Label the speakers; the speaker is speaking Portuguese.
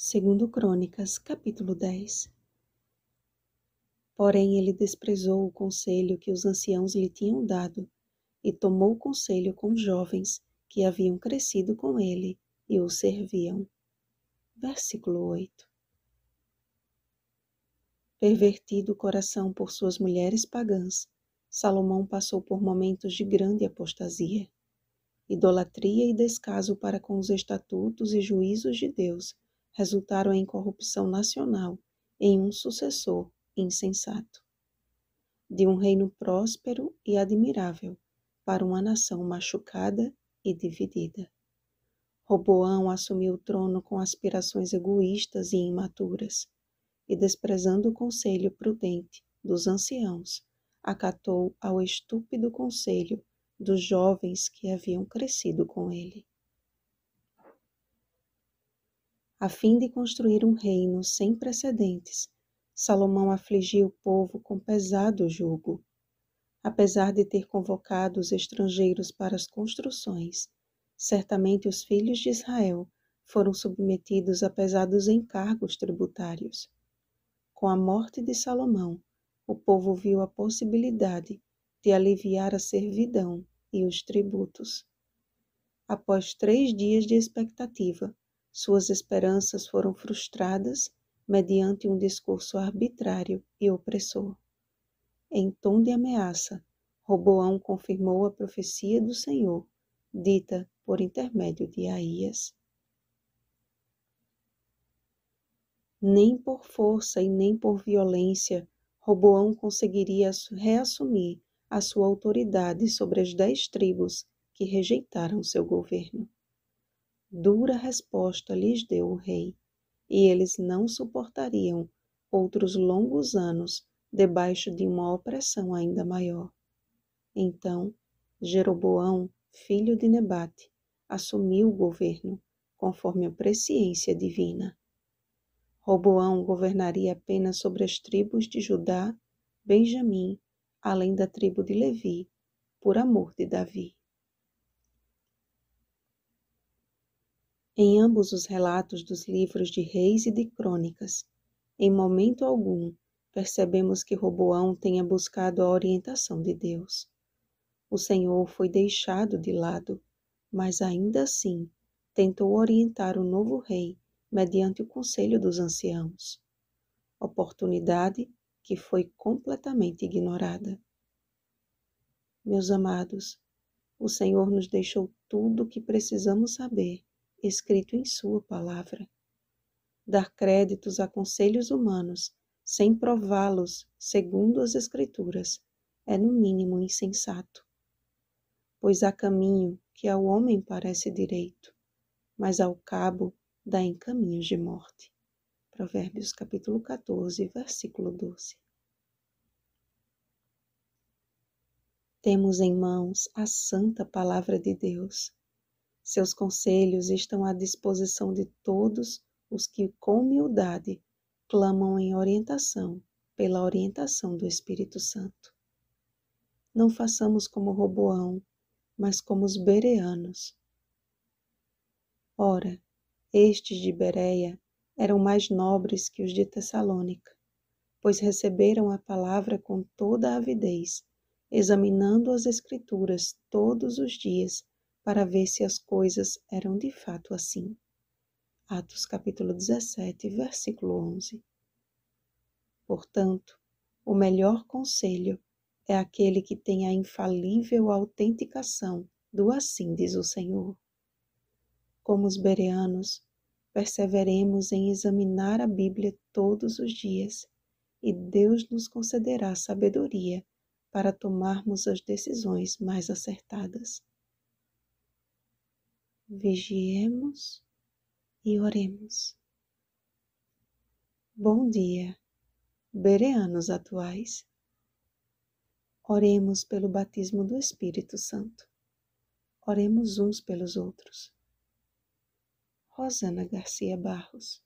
Speaker 1: Segundo Crônicas, capítulo 10 Porém ele desprezou o conselho que os anciãos lhe tinham dado, e tomou conselho com jovens que haviam crescido com ele e o serviam. Versículo 8 Pervertido o coração por suas mulheres pagãs, Salomão passou por momentos de grande apostasia. Idolatria e descaso para com os estatutos e juízos de Deus resultaram em corrupção nacional em um sucessor insensato. De um reino próspero e admirável para uma nação machucada e dividida. Roboão assumiu o trono com aspirações egoístas e imaturas, e desprezando o conselho prudente dos anciãos, acatou ao estúpido conselho dos jovens que haviam crescido com ele a fim de construir um reino sem precedentes, Salomão afligiu o povo com pesado jugo. Apesar de ter convocado os estrangeiros para as construções, certamente os filhos de Israel foram submetidos a pesados encargos tributários. Com a morte de Salomão, o povo viu a possibilidade de aliviar a servidão e os tributos. Após três dias de expectativa, suas esperanças foram frustradas mediante um discurso arbitrário e opressor. Em tom de ameaça, Roboão confirmou a profecia do Senhor, dita por intermédio de Aías. Nem por força e nem por violência Roboão conseguiria reassumir a sua autoridade sobre as dez tribos que rejeitaram seu governo. Dura resposta lhes deu o rei, e eles não suportariam outros longos anos debaixo de uma opressão ainda maior. Então, Jeroboão, filho de Nebate, assumiu o governo, conforme a presciência divina. Roboão governaria apenas sobre as tribos de Judá, Benjamim, além da tribo de Levi, por amor de Davi. Em ambos os relatos dos livros de Reis e de Crônicas, em momento algum percebemos que Roboão tenha buscado a orientação de Deus. O Senhor foi deixado de lado, mas ainda assim tentou orientar o novo rei mediante o conselho dos anciãos. Oportunidade que foi completamente ignorada. Meus amados, o Senhor nos deixou tudo o que precisamos saber escrito em Sua palavra. Dar créditos a conselhos humanos, sem prová-los segundo as Escrituras, é no mínimo insensato. Pois há caminho que ao homem parece direito, mas ao cabo dá em caminhos de morte. Provérbios capítulo 14, versículo 12. Temos em mãos a santa palavra de Deus seus conselhos estão à disposição de todos os que, com humildade, clamam em orientação pela orientação do Espírito Santo. Não façamos como Roboão, mas como os bereanos. Ora, estes de Bereia eram mais nobres que os de Tessalônica, pois receberam a palavra com toda a avidez, examinando as Escrituras todos os dias para ver se as coisas eram de fato assim. Atos capítulo 17, versículo 11. Portanto, o melhor conselho é aquele que tem a infalível autenticação do assim diz o Senhor. Como os bereanos, perseveremos em examinar a Bíblia todos os dias e Deus nos concederá sabedoria para tomarmos as decisões mais acertadas vigiemos e oremos. Bom dia, bereanos atuais. Oremos pelo batismo do Espírito Santo. Oremos uns pelos outros. Rosana Garcia Barros